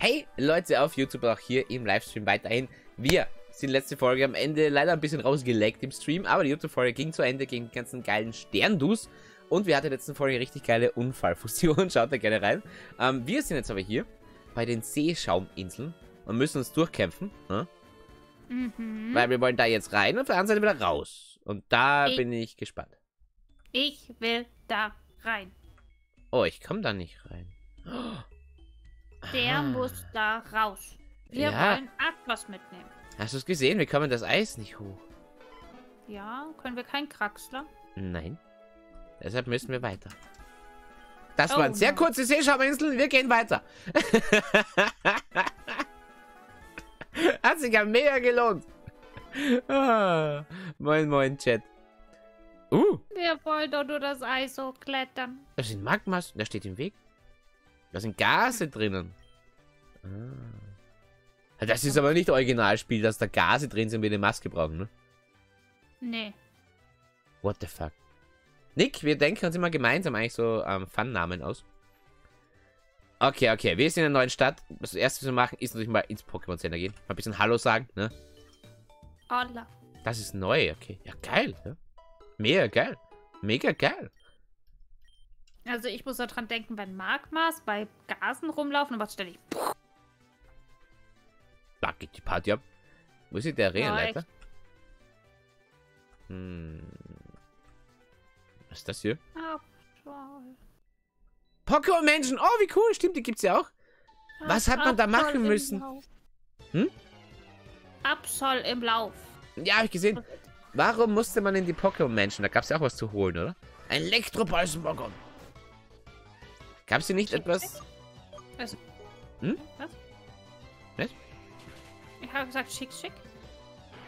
Hey Leute auf YouTube, auch hier im Livestream weiterhin. Wir sind letzte Folge am Ende leider ein bisschen rausgeleckt im Stream, aber die YouTube-Folge ging zu Ende gegen die ganzen geilen Sterndus. Und wir hatten in der letzten Folge richtig geile Unfallfusion. Schaut da gerne rein. Ähm, wir sind jetzt aber hier bei den Seeschauminseln und müssen uns durchkämpfen. Ne? Mhm. Weil wir wollen da jetzt rein und auf der anderen Seite wieder raus. Und da ich, bin ich gespannt. Ich will da rein. Oh, ich komme da nicht rein. Der ah. muss da raus. Wir ja. wollen Aquas mitnehmen. Hast du es gesehen? Wir kommen das Eis nicht hoch. Ja, können wir keinen Kraxler? Nein. Deshalb müssen wir weiter. Das oh, waren sehr kurze Seeschauinseln. Wir gehen weiter. Hat sich ja mega gelohnt. Ah, moin, moin, Chat. Uh. Wir wollen doch nur das Eis hochklettern. Da sind Magmas. Der steht im Weg. Da sind Gase drinnen. Ah. Das ist aber nicht Originalspiel, dass da Gase drin sind, wie eine Maske brauchen, ne? Nee. What the fuck? Nick, wir denken uns immer gemeinsam eigentlich so ähm, Fun-Namen aus. Okay, okay, wir sind in einer neuen Stadt. Das erste, was wir machen, ist natürlich mal ins Pokémon Center gehen. Mal ein bisschen Hallo sagen, ne? Hola. Das ist neu, okay. Ja, geil. Ja. Mega geil. Mega geil. Also ich muss daran denken, wenn Magmas bei Gasen rumlaufen und was ständig. Da geht die Party ab. Wo ist der Arenaleiter? Hm. Was ist das hier? Pokémon-Menschen! Oh, wie cool! Stimmt, die gibt's ja auch. Was hat man da machen müssen? Hm? Absol im Lauf. Ja, habe ich gesehen. Warum musste man in die Pokémon-Menschen? Da gab es ja auch was zu holen, oder? Ein Elektropulsen-Pokémon. Gab es hier nicht etwas... Also, hm? Was? Was? Ich habe gesagt schick, schick.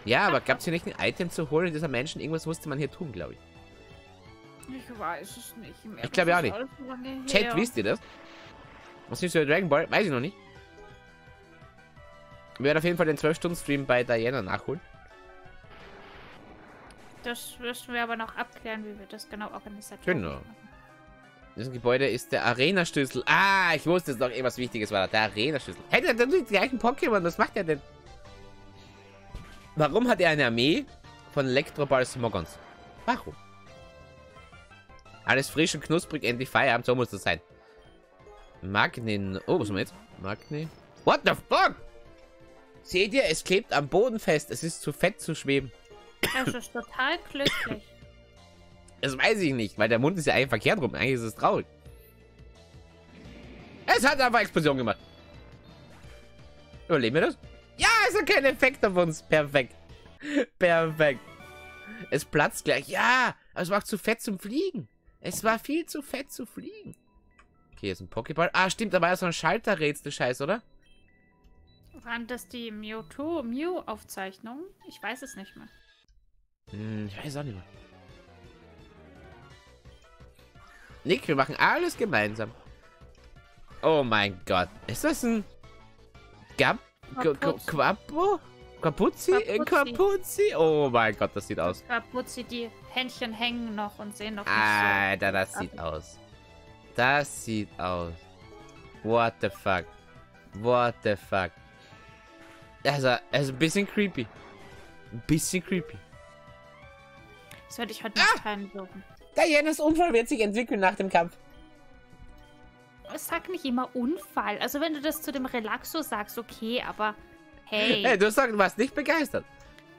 Ja, aber gab es hier nicht ein Item zu holen in dieser Menschen? Irgendwas musste man hier tun, glaube ich. Ich weiß es nicht mehr. Ich glaube ja auch nicht. Chat, wisst ihr das? Was ist für Dragon Ball? Weiß ich noch nicht. Wir werden auf jeden Fall den 12-Stunden-Stream bei Diana nachholen. Das müssen wir aber noch abklären, wie wir das genau organisiert Genau. Das Gebäude ist der Arena-Schlüssel. Ah, ich wusste es noch, irgendwas Wichtiges war. Der Arena-Schlüssel. Hätte er denn die gleichen Pokémon? Was macht er denn? Warum hat er eine Armee von Elektroball Smogons? Warum? Alles frisch und knusprig, endlich Feierabend, so muss das sein. Magnin. Oh, was haben wir jetzt? Magni. What the fuck? Seht ihr, es klebt am Boden fest. Es ist zu fett zu schweben. Das ist total glücklich. Das weiß ich nicht, weil der Mund ist ja eigentlich verkehrt rum. Eigentlich ist es traurig. Es hat einfach Explosion gemacht. Überleben wir das? Ja, es hat keinen Effekt auf uns. Perfekt. Perfekt. Es platzt gleich. Ja, aber es war zu fett zum Fliegen. Es war viel zu fett zu fliegen. Okay, hier ist ein Pokéball. Ah, stimmt, da war ja so ein Schalterrätsel-Scheiß, oder? Waren das die Mewtwo Mew-Aufzeichnungen? Ich weiß es nicht mehr. Hm, ich weiß auch nicht mehr. Nick, wir machen alles gemeinsam. Oh mein Gott. Ist das ein... Gab... Quapo? Quapuzzi? Quapuzzi? Oh mein Gott, das sieht aus. Quapuzzi, die Händchen hängen noch und sehen noch nicht Alter, so das sieht aus. Das sieht aus. What the fuck? What the fuck? Also, also ein bisschen creepy. Ein bisschen creepy. Das werde ich heute nicht ah! teilen dürfen. Dianas Unfall wird sich entwickeln nach dem Kampf. Sag nicht immer Unfall. Also wenn du das zu dem Relaxo sagst, okay, aber hey. Hey, du sagst, du warst nicht begeistert.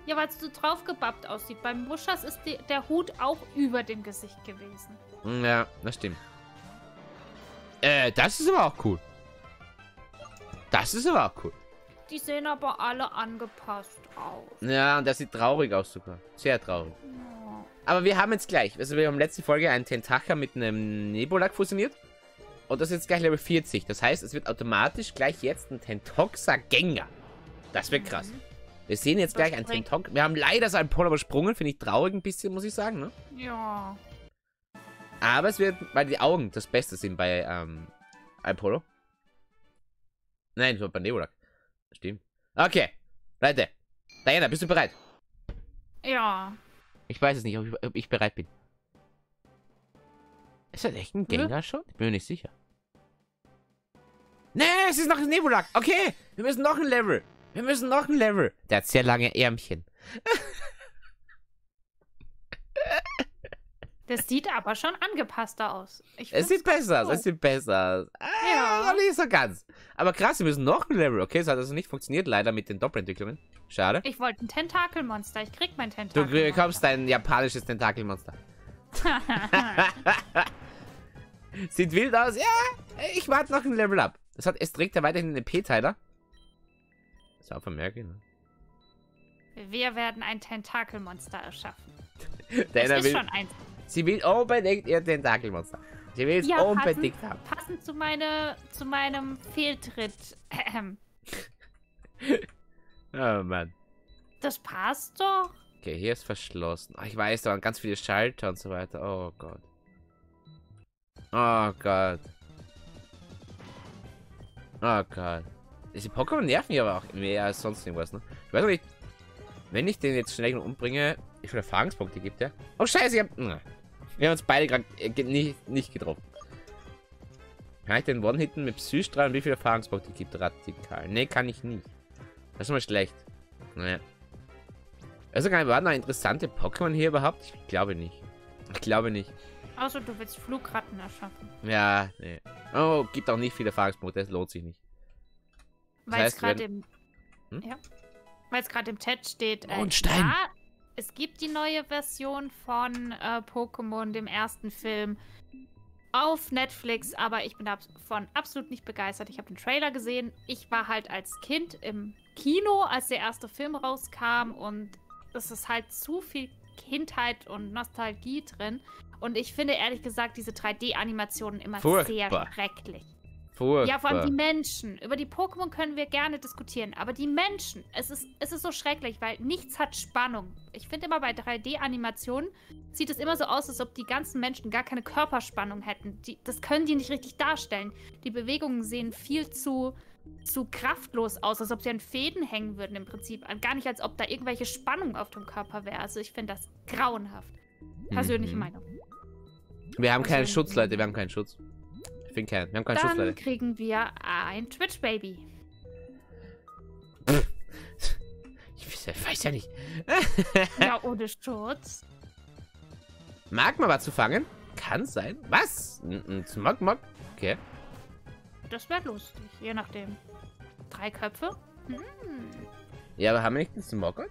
Ja, weil es so draufgebappt aussieht. Beim Muschas ist die, der Hut auch über dem Gesicht gewesen. Hm, ja, das stimmt. Äh, das ist aber auch cool. Das ist aber auch cool. Die sehen aber alle angepasst aus. Ja, und das sieht traurig aus sogar. Sehr traurig. Ja. Aber wir haben jetzt gleich, also wir haben letzte Folge einen Tentacher mit einem Nebulak fusioniert. Und das ist jetzt gleich Level 40. Das heißt, es wird automatisch gleich jetzt ein Tentoxa-Gänger. Das wird krass. Mhm. Wir sehen jetzt das gleich ein Tentok. Wir haben leider so ein Polo übersprungen. Finde ich traurig ein bisschen, muss ich sagen, ne? Ja. Aber es wird, weil die Augen das Beste sind bei ähm, Apollo. Nein, bei Nebulak. Stimmt. Okay. Leute. Diana, bist du bereit? Ja. Ich weiß es nicht, ob ich, ob ich bereit bin. Ist das echt ein Gänger hm? schon? Ich bin mir nicht sicher. Nee, es ist noch ein Nebulak. Okay, wir müssen noch ein Level. Wir müssen noch ein Level. Der hat sehr lange Ärmchen. Das sieht aber schon angepasster aus. Ich Es sieht besser aus, es sieht besser aus. Ah, Ja. noch nicht so ganz. Aber krass, wir müssen noch ein Level. Okay, es hat also nicht funktioniert, leider mit den Doppelentwicklungen. Schade. Ich wollte ein Tentakelmonster. Ich krieg mein Du Tentakelmonster. bekommst dein japanisches Tentakelmonster. Sieht wild aus. Ja, ich warte noch ein Level ab. Das hat, es trägt ja weiterhin den P-Teiler. Ist auch vermerke, ne? Wir werden ein Tentakelmonster erschaffen. Der Es einer ist will, schon eins. sie will unbedingt ihr Tentakelmonster. Sie will es Ja, unbedingt haben. Passend zu, meine, zu meinem Fehltritt. Oh Mann. Das passt doch. Okay, hier ist verschlossen. Ach, ich weiß, da waren ganz viele Schalter und so weiter. Oh Gott. Oh Gott. Oh Gott. Diese Pokémon nerven mich aber auch mehr als sonst irgendwas, ne? Ich weiß nicht, wenn ich den jetzt schnell umbringe, wie viele Erfahrungspunkte gibt der? Oh Scheiße, ich hab... Na. Wir haben uns beide gerade äh, nicht, nicht getroffen. Kann ich den One-Hitten mit Psystrahl und wie viele Erfahrungspunkte gibt Radikal? Ne, kann ich nicht. Das ist mal schlecht. Naja. Also waren da interessante Pokémon hier überhaupt? Ich glaube nicht. Ich glaube nicht. Also du willst Flugratten erschaffen. Ja, nee. Oh, gibt auch nicht viele Erfahrungspunkte, das lohnt sich nicht. Weil es gerade im. Hm? Ja. Weil es gerade im Chat steht. Oh, ein Stein. Ja, es gibt die neue Version von äh, Pokémon, dem ersten Film, auf Netflix, aber ich bin davon absolut nicht begeistert. Ich habe den Trailer gesehen. Ich war halt als Kind im Kino, als der erste Film rauskam und es ist halt zu viel Kindheit und Nostalgie drin. Und ich finde ehrlich gesagt diese 3D-Animationen immer sehr Furchtbar. schrecklich. Furchtbar. Ja, vor allem die Menschen. Über die Pokémon können wir gerne diskutieren, aber die Menschen, es ist, es ist so schrecklich, weil nichts hat Spannung. Ich finde immer bei 3D-Animationen sieht es immer so aus, als ob die ganzen Menschen gar keine Körperspannung hätten. Die, das können die nicht richtig darstellen. Die Bewegungen sehen viel zu, zu kraftlos aus, als ob sie an Fäden hängen würden im Prinzip. Gar nicht, als ob da irgendwelche Spannung auf dem Körper wäre. Also ich finde das grauenhaft. Persönliche Mhm. Meinung. Wir haben keinen Schutz, Leute, wir haben keinen Schutz. Ich finde keinen. Wir haben keinen Dann Leute. kriegen wir ein Twitch-Baby. Ich weiß- ja nicht. Ja, ohne Schutz. Magma war zu fangen? Kann sein. Was? Ein Smogmog? Okay. Das wäre lustig, je nachdem. Drei Köpfe? Hm, Ja, aber haben wir nicht einen Smogmog?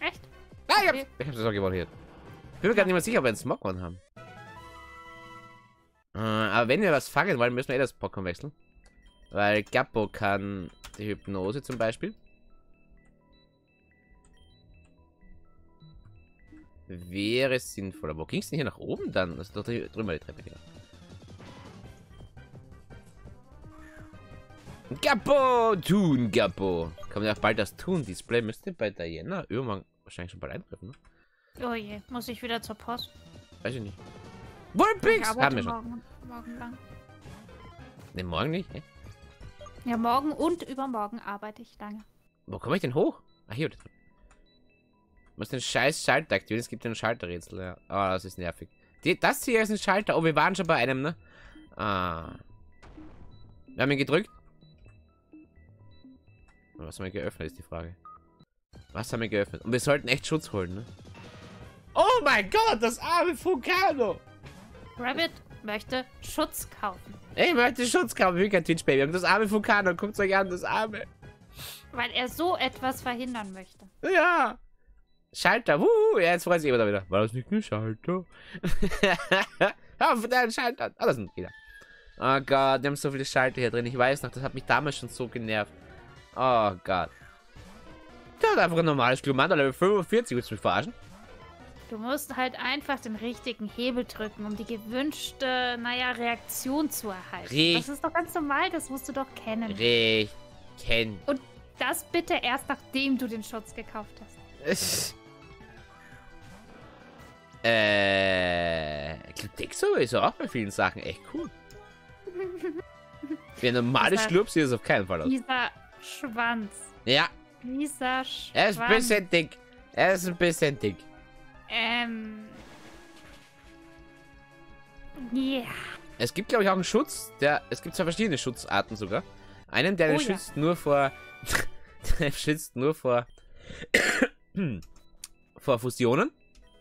echt? Ah, ich Okay. hab's, ich hab's auch gewonnen hier. Ich bin mir gar nicht mehr sicher, ob wir einen Smogmon haben. Äh, aber wenn wir was fangen wollen, müssen wir eh das Pokémon wechseln. Weil Gappo kann die Hypnose zum Beispiel. Wäre sinnvoller. Wo ging's denn hier nach oben dann? Das ist doch drü- drüben mal die Treppe, genau. Gappo! Tun, Gappo! Kommt ja auch bald das Tun-Display. Müsste bei Diana irgendwann wahrscheinlich schon bald eintreffen, ne? Oh je, muss ich wieder zur Post? Weiß ich nicht. Arbeite Haben wir schon. morgen, morgen lang. Ne, morgen nicht. Hä? Ja, morgen und übermorgen arbeite ich lange. Wo komme ich denn hoch? Ah, hier. Ich muss den scheiß Schalter aktivieren. Es gibt ein Schalterrätsel. Ja. Oh, das ist nervig. Die, das hier ist ein Schalter. Oh, wir waren schon bei einem, ne? Ah. Wir haben ihn gedrückt. Was haben wir geöffnet, ist die Frage. Was haben wir geöffnet? Und wir sollten echt Schutz holen, ne? Oh mein Gott, das arme Vulcano! Rabbit möchte Schutz kaufen, Ich möchte Schutz kaufen, wie kein Twitch Baby. Und das arme Vulcano, guckt euch an, das arme. weil er so etwas verhindern möchte. Ja. Schalter. Wuhu. Ja, jetzt freut sich jemand wieder. War das nicht ein Schalter? Auf, deinen Schalter. Ah, das sind wieder. Oh Gott, die haben so viele Schalter hier drin. Ich weiß noch, das hat mich damals schon so genervt. Oh Gott. Der hat einfach ein normales Glumanda Level 45. Willst du mich verarschen? Du musst halt einfach den richtigen Hebel drücken, um die gewünschte, naja, Reaktion zu erhalten. Richtig. Das ist doch ganz normal, das musst du doch kennen. Richtig. Kenn. Das bitte erst nachdem du den Schutz gekauft hast. äh. Glutexo ist auch bei vielen Sachen echt cool. Wie ein normales Das war- Schlurp sieht es auf keinen Fall aus. Dieser Schwanz. Ja, Dieser Schwanz. er ist ein bisschen dick. Er ist ein bisschen dick. Ähm. Ja. Es gibt, glaube ich, auch einen Schutz, der. Es gibt zwei verschiedene Schutzarten sogar. Einen, der Oh den ja. schützt nur vor. der schützt nur vor. vor Fusionen.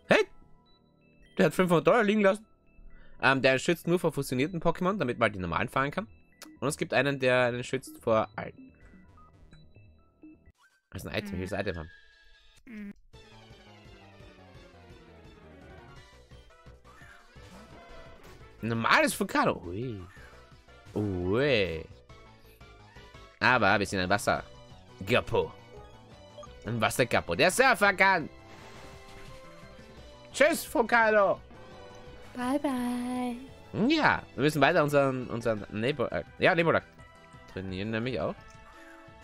Hey! Der hat 500 Dollar liegen lassen. Ähm, der schützt nur vor fusionierten Pokémon, damit man halt die normalen fahren kann. Und es gibt einen, der den schützt vor alten. Das ist ein Item, ich will das Item haben. Normales Vulkano. Ui. Ui. Aber wir sind ein Wasser. Gappo. Ein Wassergappo. Der Surfer kann. Tschüss, Vulkano. Bye, bye. Ja, wir müssen weiter unseren, unseren Nebel, äh, ja, Nebulak trainieren nämlich auch.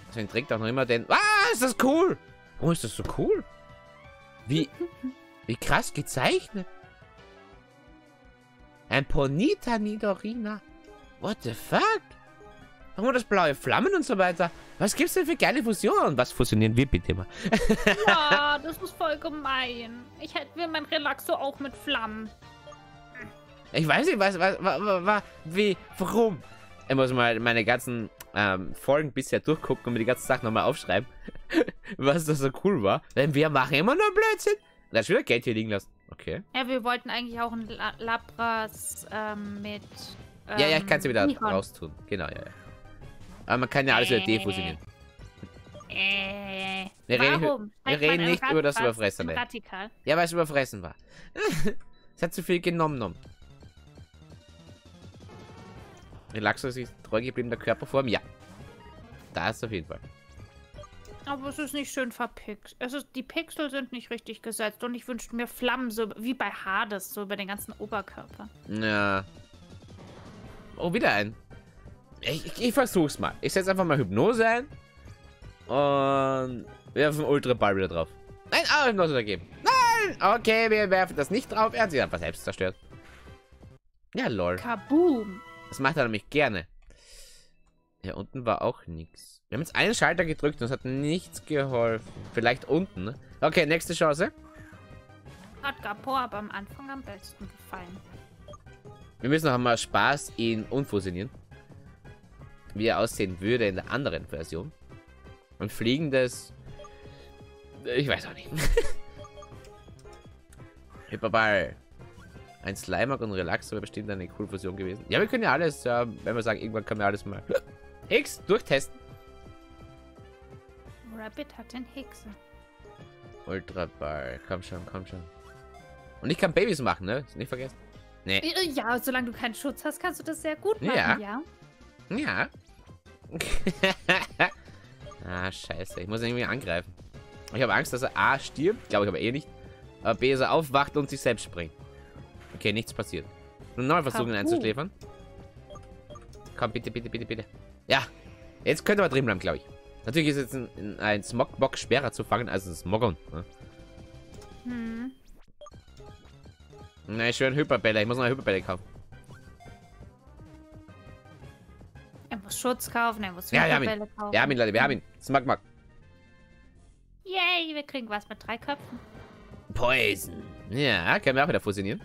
Deswegen trägt auch noch immer den, ah, ist das cool. Oh, ist das so cool? Wie, wie krass gezeichnet. Ein Ponita Nidorina. What the fuck? Warum das blaue Flammen und so weiter? Was gibt's denn für geile Fusionen? Was fusionieren wir bitte mal? Ja, das ist voll gemein. Ich hätte mir mein Relaxo auch mit Flammen. Ich weiß nicht, was, was, was, was wie, warum? Ich muss mal meine ganzen ähm, Folgen bisher durchgucken und mir die ganzen Sachen nochmal aufschreiben, was das so cool war. Denn wir machen immer nur Blödsinn. Da ist wieder Geld hier liegen lassen. Okay. Ja, wir wollten eigentlich auch ein La Labras ähm, mit. Ähm, ja, ja, ich kann sie wieder Nihon. raustun. Genau, ja, ja. Aber man kann ja alles wieder defusionieren. Äh, Wir reden- warum? wir reden nicht über das Radikal. Ja, weil es überfressen war. es hat zu viel genommen. genommen. Relaxo ist treu geblieben der Körperform. Ja. Da ist auf jeden Fall. Aber es ist nicht schön verpixelt. Es ist, die Pixel sind nicht richtig gesetzt und ich wünschte mir Flammen, so wie bei Hades, so über den ganzen Oberkörper. Ja. Oh, wieder ein. Ich, ich, ich versuch's mal. Ich setze einfach mal Hypnose ein. Und werfen Ultra-Ball wieder drauf. Nein, auch Hypnose dagegen. Nein! Okay, wir werfen das nicht drauf. Er hat sich einfach selbst zerstört. Ja, lol. Kaboom! Das macht er nämlich gerne. Ja, unten war auch nichts. Wir haben jetzt einen Schalter gedrückt und es hat nichts geholfen. Vielleicht unten, ne? Okay, nächste Chance. Hat Gapo aber am Anfang am besten gefallen. Wir müssen noch mal Spaß ihn unfusionieren. Wie er aussehen würde in der anderen Version. Und fliegendes. Ich weiß auch nicht. Hyperball. Ein Slimer und Relaxo wäre bestimmt eine coole Fusion gewesen. Ja, wir können ja alles, ja, wenn wir sagen, irgendwann können wir alles mal X durchtesten. Rabbit hat den Hexe. Ultraball. Komm schon, komm schon. Und ich kann Babys machen, ne? Ist nicht vergessen. Nee. Äh, Ja, solange du keinen Schutz hast, kannst du das sehr gut machen, Ja. ja? Ja. ah, scheiße. Ich muss ihn irgendwie angreifen. Ich habe Angst, dass er A stirbt. Glaube ich aber eh nicht. Aber B, dass er aufwacht und sich selbst springt. Okay, nichts passiert. Nun nochmal versuchen, ihn einzuschläfern. Komm, bitte, bitte, bitte, bitte. Ja. Jetzt könnte er drin bleiben, glaube ich. Natürlich ist jetzt ein, ein- Smogbock schwerer zu fangen als ein Smogon. Ne? Hm. Na, ich schwöre, Hyperbälle. Ich muss noch eine Hyperbälle kaufen. Er muss Schutz kaufen, er muss Ja, wir ihn. Winterbälle kaufen. Wir haben ihn, Leute. Wir haben ihn. Smogmog. Yay, wir kriegen was mit drei Köpfen. Poison. Ja, können wir auch wieder fusionieren.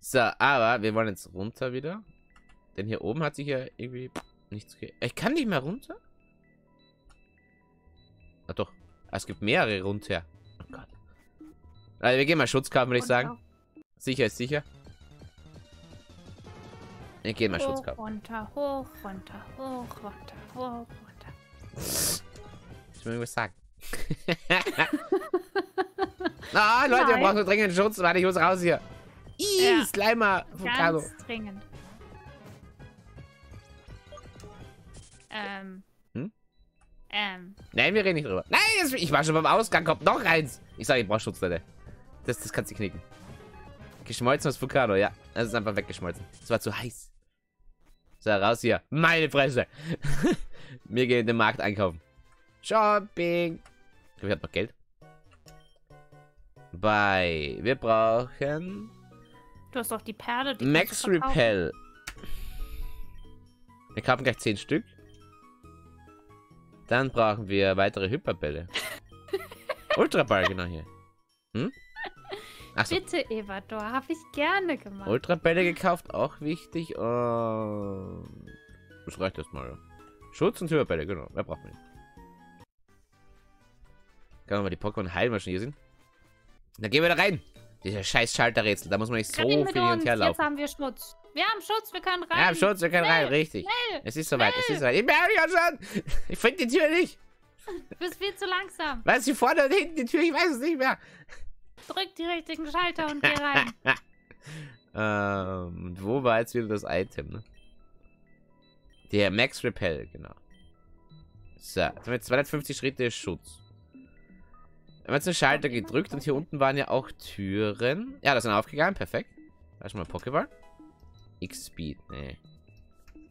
So, aber wir wollen jetzt runter wieder. Denn hier oben hat sich ja irgendwie nichts ge... Ich kann nicht mehr runter? Ah doch. Ah, Es gibt mehrere runter. Oh Gott. Also, wir gehen mal Schutz kaufen, würde ich sagen. Sicher ist sicher. Wir gehen mal Schutz Hoch, kaufen. runter, hoch, runter, hoch, runter, hoch, runter. Ich will irgendwas sagen. ah, Leute, wir Nein. brauchen so dringend Schutz. Warte, ich muss raus hier. Ih, Ja. Slimer. Ganz dringend. Ähm. Hm? Ähm. Nein, wir reden nicht drüber. Nein, jetzt- ich war schon beim Ausgang. Kommt noch eins. Ich sage, ich brauche Schutz, Leute. Das, das kannst du knicken. Geschmolzenes Vulcano, ja. Das ist einfach weggeschmolzen. Es war zu heiß. So, raus hier. Meine Fresse. wir gehen in den Markt einkaufen. Shopping. Ich glaube, ich habe noch Geld. Bei. Wir brauchen. Du hast doch die Perle. Die Max. Repel. Wir kaufen gleich 10 Stück. Dann brauchen wir weitere Hyperbälle. Ultraball, genau hier. Achso. Bitte, Evador, habe ich gerne gemacht. Ultrabälle gekauft, auch wichtig. Und das reicht erstmal. Schutz und Hyperbälle, genau. Wer braucht man nicht. Kann man mal die Pokémon heilen, wir schon hier sind. Dann gehen wir da rein. Dieser scheiß Schalterrätsel, da muss man nicht so Rein viel hin und her Jetzt laufen. haben wir Schutz. Wir haben Schutz, wir können rein. Ja, Schutz, wir können rein, Schnell, richtig. Schnell. Es ist soweit, es ist soweit. Ich merke ja schon. Ich finde die Tür nicht. Du bist viel zu langsam. Was ist hier vorne und hinten die Tür? Ich weiß es nicht mehr. Drück die richtigen Schalter und geh rein. ähm, wo war jetzt wieder das Item, ne? Der Max Repel, genau. So, haben wir 250 Schritte Schutz. Wir haben jetzt einen Schalter gedrückt und hier unten waren ja auch Türen. Ja, das sind aufgegangen, perfekt. Da ist schon mal Pokéball. X-Speed, nee.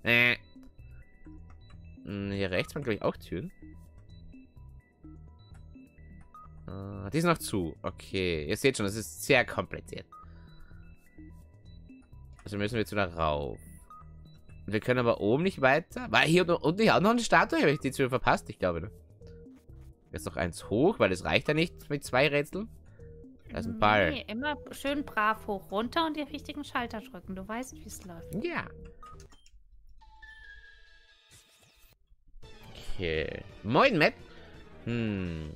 Nee. Hm, Hier rechts waren, glaube ich, auch Türen. Äh, die sind noch zu. Okay, ihr seht schon, das ist sehr kompliziert. Also müssen wir jetzt wieder rauf. Wir können aber oben nicht weiter. War hier unten nicht auch noch eine Statue? Habe ich die zu verpasst? Ich glaube, ne? Jetzt noch eins hoch, weil das reicht ja nicht mit zwei Rätseln. Da ist ein Ball. Nee, immer schön brav hoch runter und die richtigen Schalter drücken. Du weißt, wie es läuft. Ja. Okay. Moin, Matt. Hm.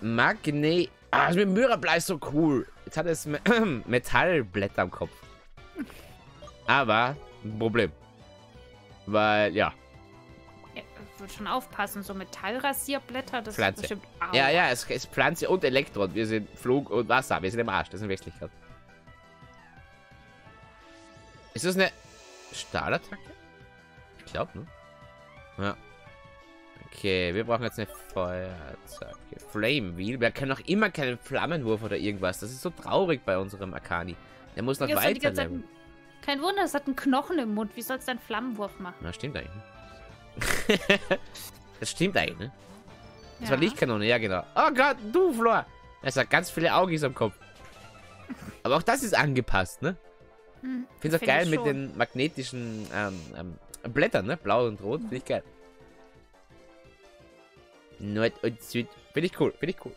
Magne... Ah, das mit ist so cool. Jetzt hat es Me Metallblätter am Kopf. Aber, ein Problem. Weil, ja. Würde schon aufpassen, so Metallrasierblätter, das Pflanze. ist bestimmt auch. Ja, ja, es ist Pflanze und Elektron. Wir sind Flug und Wasser. Wir sind im Arsch. Das sind Westlichkeit. Ist das eine Stahlattacke? Ich glaube, ne? Ja. Okay, wir brauchen jetzt eine Feuerzacke. Flame Wheel. Wir können auch immer keinen Flammenwurf oder irgendwas. Das ist so traurig bei unserem Akani. Der muss noch weiter. Kein Wunder, es hat einen Knochen im Mund. Wie soll es dann Flammenwurf machen? Na, stimmt eigentlich. Das stimmt eigentlich, ne? Das war Ja. Lichtkanone, ja genau. Oh Gott, du, Flor. Es hat ganz viele Augis am Kopf. Aber auch das ist angepasst, ne? Hm, Ich finde es auch Find geil mit schon. den magnetischen ähm, ähm, Blättern, ne? Blau und rot. Finde ich geil. Nord und Süd. Finde ich cool, finde ich cool.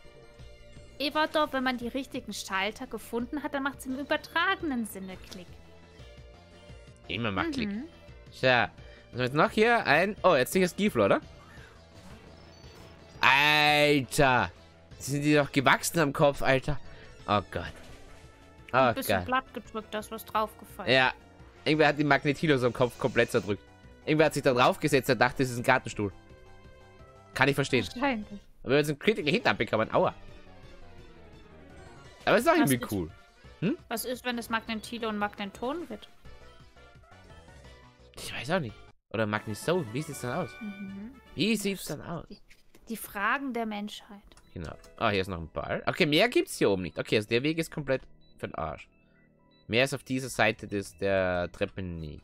Everdorf, wenn man die richtigen Schalter gefunden hat, dann macht es im übertragenen Sinne Klick. Immer mal Klick. Mhm. Was haben wir jetzt noch hier? Ein. Oh, jetzt sicher Skiflo, oder? Alter. Sind die doch gewachsen am Kopf, Alter. Oh Gott. Oh Ein bisschen Gott. glatt gedrückt, da ist was draufgefallen. Ja. Irgendwer hat die Magnetilos am Kopf komplett zerdrückt. Irgendwer hat sich da draufgesetzt und dachte, das ist ein Gartenstuhl. Kann ich verstehen. Wahrscheinlich. Aber wir jetzt einen Critical Hit abbekommen. Aua. Aber ist doch Was irgendwie ist- cool. Was ist, wenn es Magnetilo und Magneton wird? Ich weiß auch nicht. Oder Magneso. Wie sieht's dann aus? Mhm. Wie sieht's dann aus? Die Fragen der Menschheit. Genau. Ah, hier ist noch ein Ball. Okay, mehr gibt's hier oben nicht. Okay, also der Weg ist komplett für den Arsch. Mehr ist auf dieser Seite des, der Treppe nicht.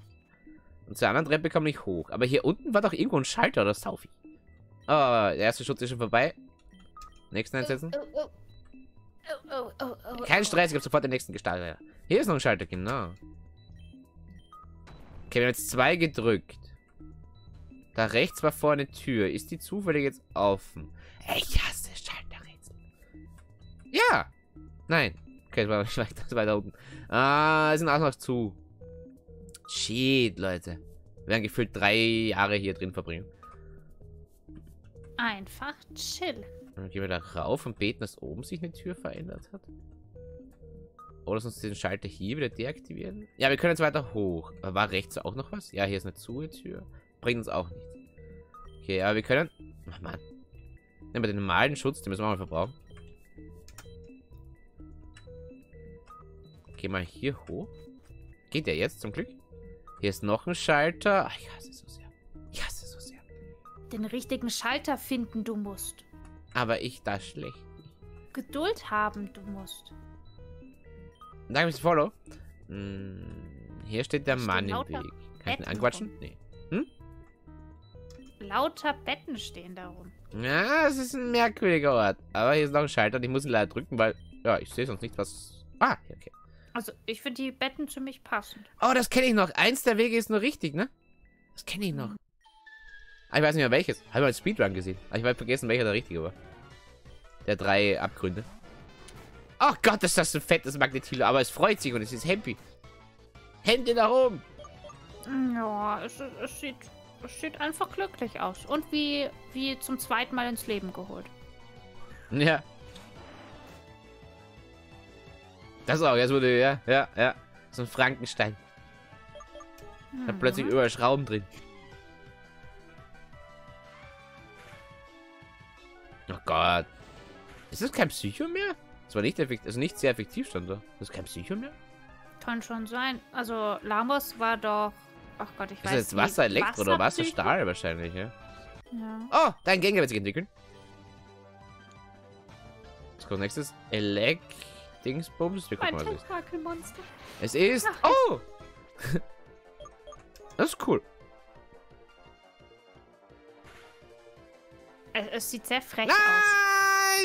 Und zur anderen Treppe komme ich hoch. Aber hier unten war doch irgendwo ein Schalter oder Saufi. Oh, der erste Schutz ist schon vorbei. Nächsten einsetzen. Oh, oh, oh, Kein. Stress, ich habe sofort den nächsten gestartet. Hier ist noch ein Schalter, genau. Okay, wir haben jetzt zwei gedrückt. Da rechts war vorne eine Tür. Ist die zufällig jetzt offen? Ich hasse Schalterrätsel. Ja. Nein. Okay, das war nicht weiter, das war da unten. Ah, es sind auch noch zu. Shit, Leute. Wir werden gefühlt drei Jahre hier drin verbringen. Einfach chill. Dann gehen wir da rauf und beten, dass oben sich eine Tür verändert hat. Oder sonst den Schalter hier wieder deaktivieren. Ja, wir können jetzt weiter hoch. Aber war rechts auch noch was? Ja, hier ist eine zu Tür. Bringt uns auch nichts. Okay, aber wir können... Ach, Mann. Nehmen wir den normalen Schutz, den müssen wir mal verbrauchen. Geh mal hier hoch. Geht der jetzt zum Glück? Hier ist noch ein Schalter. Ach, ich hasse es so sehr. Ich hasse es so sehr. Den richtigen Schalter finden du musst. Aber ich da schlecht. Geduld haben du musst. Danke fürs Follow. Hm, hier steht der Mann im Weg. Kann ich ihn anquatschen? Nee. Lauter Betten stehen da rum. Ja, es ist ein merkwürdiger Ort. Aber hier ist noch ein Schalter und ich muss ihn leider drücken, weil... Ja, ich sehe sonst nicht, was... Ah, okay. Also, ich finde die Betten ziemlich passend. Oh, das kenne ich noch. Eins der Wege ist nur richtig, ne? Das kenne ich noch. Ah, ich weiß nicht mehr welches. Habe mal Speedrun gesehen. Aber ich habe vergessen, welcher der richtige war. Der drei Abgründe. Ach Gott, ist das ein fettes Magnetilo. Aber es freut sich und es ist happy. Hände nach oben. Ja, es, es, sieht, sieht einfach glücklich aus. Und wie, wie zum zweiten Mal ins Leben geholt. Ja. Das auch, jetzt wurde, ja, ja, ja. So ein Frankenstein. Da Mhm. plötzlich überall Schrauben drin. Oh Gott. Ist das kein Psycho mehr? Das war nicht effektiv, also nicht sehr effektiv stand da. Das ist kein Psycho mehr? Kann schon sein. Also, Lamos war doch. Ach Gott, ich Ist weiß das jetzt nicht. Wasser, Elektro oder Wasser, Wasserpsycho? Stahl wahrscheinlich, ja? Ja. Oh, dein Gänger wird sich entwickeln. Was kommt nächstes? Elek... Dingsbums? Wir gucken mal, es ist. Tentakelmonster. Es ist... Ach, Oh! Das ist cool. Es, es sieht sehr frech aus.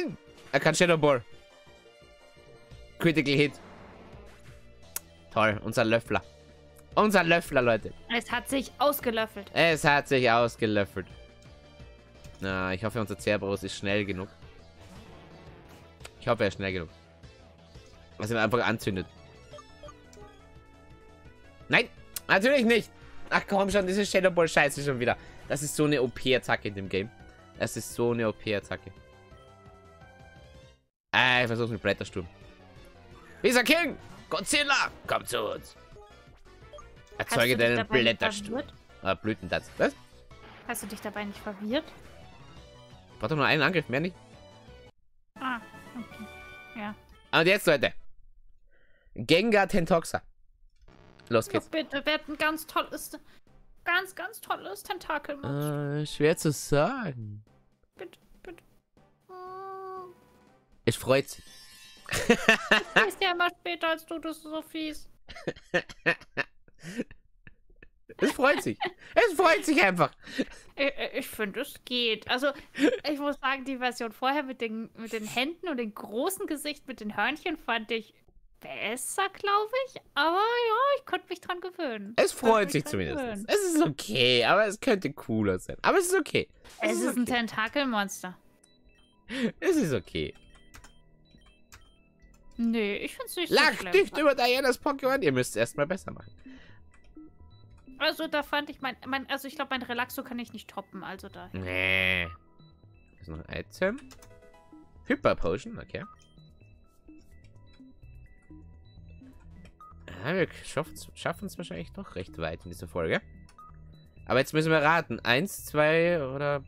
Nein! Er kann Shadow Ball. Critical Hit. Toll, unser Löffler. Unser Löffler, Leute. Es hat sich ausgelöffelt. Es hat sich ausgelöffelt. Na, ich hoffe, unser Cerberus ist schnell genug. Ich hoffe, er ist schnell genug. Er ihn einfach anzündet. Nein, natürlich nicht. Ach komm schon, diese Shadow Ball Scheiße schon wieder. Das ist so eine OP-Attacke in dem Game. Das ist so eine OP-Attacke. Ah, ich versuch's mit Blättersturm. Visa King! Godzilla! Komm zu uns! Erzeuge deinen Blättersturm. verwirrt? Ah, Blütentanz. Was? Hast du dich dabei nicht verwirrt? Doch nur einen Angriff, mehr nicht. Ah, okay. Ja. Und jetzt, Leute. Gengar Tentoxa. Los geht's. bitte, wird ein ganz tolles, ganz, ganz tolles Tentakelmonster. Äh, schwer zu sagen. Bitte, bitte. Mm, Es freut sich. Bist ja immer später als du, das ist so fies. Es freut sich. Es freut sich einfach. Ich, ich finde, es geht. Also, ich muss sagen, die Version vorher mit den, mit den Händen und dem großen Gesicht mit den Hörnchen fand ich besser, glaube ich. Aber ja, ich konnte mich dran gewöhnen. Es freut sich zumindest. gewöhnen. Es ist okay, aber es könnte cooler sein. Aber es ist okay. Es ist ein okay. Tentakelmonster. Es ist okay. Nee, ich finde es nicht so Lach schlimm. nicht über Dianas Pokémon. Ihr müsst es erstmal besser machen. Also, da fand ich mein, mein also ich glaube, mein Relaxo kann ich nicht toppen. Also da. Nee. Das ist noch ein Item. Hyper Potion, okay. Ja, wir schaffen es wahrscheinlich doch recht weit in dieser Folge. Aber jetzt müssen wir raten. Eins, zwei oder...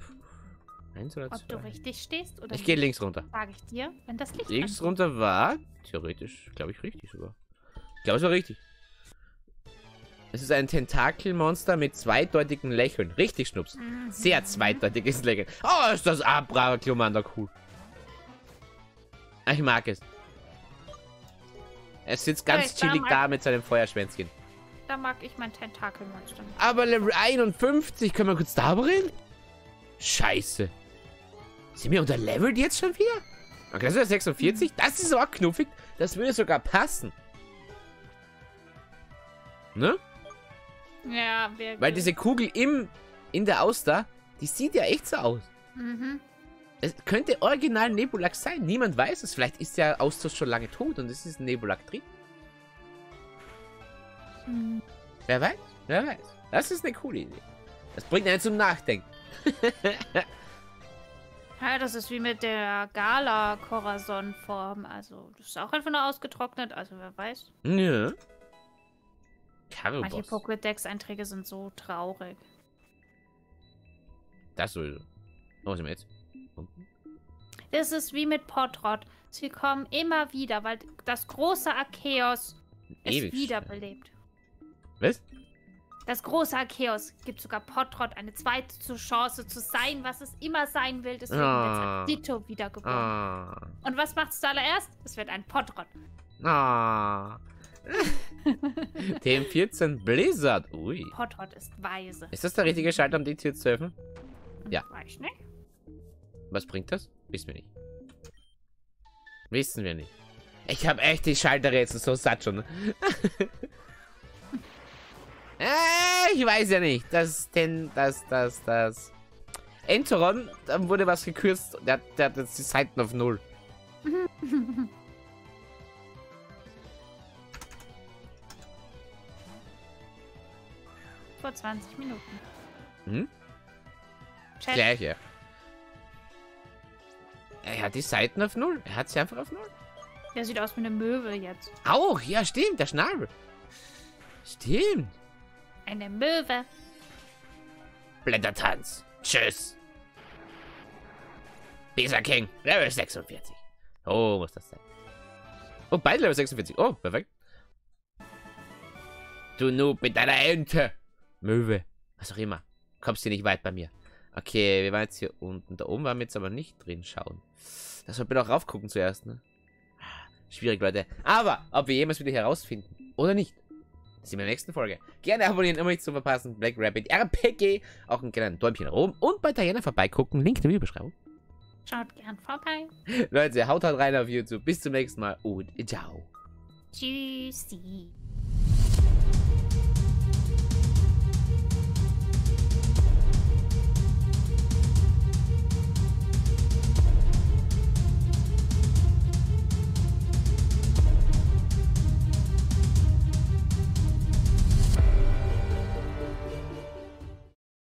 Eins oder Ob du zwei? richtig stehst oder Ich gehe links runter. Sage ich dir, wenn das Licht Links angeht. runter war theoretisch, glaube ich, richtig sogar. Ich glaube, es war richtig. Es ist ein Tentakelmonster mit zweideutigen Lächeln. Richtig, Schnups. Mhm. Sehr zweideutiges Lächeln. Oh, ist das Abra Glumanda cool. Ich mag es. Er sitzt ganz ich chillig da mit seinem Feuerschwänzchen. Da mag ich mein Tentakelmonster. Aber Level 51, können wir kurz darüber reden? Scheiße. Sind wir unterlevelt jetzt schon wieder? Okay, das ist ja 46. Das ist aber knuffig. Das würde sogar passen. Ne? Ja, wir. Weil diese Kugel im, in der Auster, die sieht ja echt so aus. Mhm. Es könnte original Nebulak sein. Niemand weiß es. Vielleicht ist der Austausch schon lange tot und es ist ein Nebulak drin. Mhm. Wer weiß? Wer weiß? Das ist eine coole Idee. Das bringt einen zum Nachdenken. Ja, das ist wie mit der Gala Corazon Form. Also, das ist auch einfach nur ausgetrocknet. Also, wer weiß. Ja. Manche Karoboss. Pokédex-Einträge sind so traurig. Das. Oh, was wir jetzt? Das ist wie mit Potrot. Sie kommen immer wieder, weil das große Arceus es Ewig wiederbelebt. Was? Das große Arceus gibt sogar Potrot eine zweite Chance zu sein, was es immer sein will. Deswegen Ah. wird Ditto wiedergeboren. Ah. Und was macht es zuallererst? Es wird ein Potrot. Ah. TM14 Blizzard. Ui. Potrot ist weise. Ist das der richtige Schalter, um die Tür zu öffnen? Ja. Weiß nicht. Was bringt das? Wissen wir nicht. Wissen wir nicht. Ich habe echt die Schalterrätsel so satt schon. äh, ich weiß ja nicht. Das, denn, das, das, das. Enteron, da wurde was gekürzt. Der, der hat jetzt die Seiten auf Null. vor 20 Minuten. Hm? Chat. Gleiche. Er hat die Seiten auf Null. Er hat sie einfach auf Null. Der sieht aus wie eine Möwe jetzt. Auch, ja, stimmt, der Schnabel. Stimmt. Eine Möwe. Blättertanz. Tschüss. Dieser King, Level 46. Oh, muss das sein. Oh, beide Level 46. Oh, perfekt. Du Noob mit deiner Ente. Möwe. Was auch immer. Kommst du nicht weit bei mir. Okay, wir waren jetzt hier unten. Da oben waren wir jetzt aber nicht drin schauen. Da sollten wir doch raufgucken zuerst, ne? Schwierig, Leute. Aber, ob wir jemals wieder herausfinden oder nicht, das sehen wir in der nächsten Folge. Gerne abonnieren, um nichts zu verpassen. Black Rabbit RPG. Auch ein kleines Däumchen nach oben. Und bei Diana vorbeigucken. Link in der Videobeschreibung. Schaut gern vorbei. Leute, haut halt rein auf YouTube. Bis zum nächsten Mal und ciao. Tschüssi.